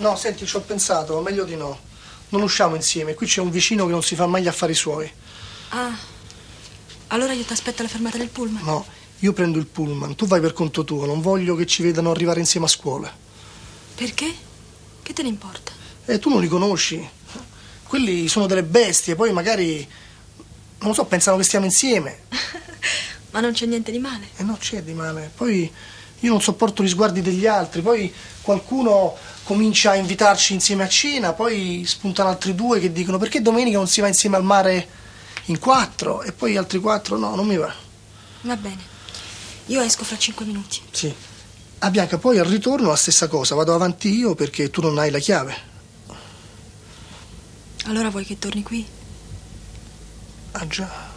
No, senti, ci ho pensato, meglio di no. Non usciamo insieme, qui c'è un vicino che non si fa mai gli affari suoi. Ah, allora io ti aspetto alla fermata del pullman. No, io prendo il pullman, tu vai per conto tuo, non voglio che ci vedano arrivare insieme a scuola. Perché? Che te ne importa? Eh, tu non li conosci. Quelli sono delle bestie, poi magari, non lo so, pensano che stiamo insieme. Ma non c'è niente di male. Eh no, c'è di male. Poi io non sopporto gli sguardi degli altri, poi qualcuno comincia a invitarci insieme a cena, poi spuntano altri due che dicono perché domenica non si va insieme al mare in quattro e poi altri quattro no, non mi va. Va bene. Io esco fra cinque minuti. Sì. Ah Bianca, poi al ritorno la stessa cosa, vado avanti io perché tu non hai la chiave. Allora vuoi che torni qui? Ah già.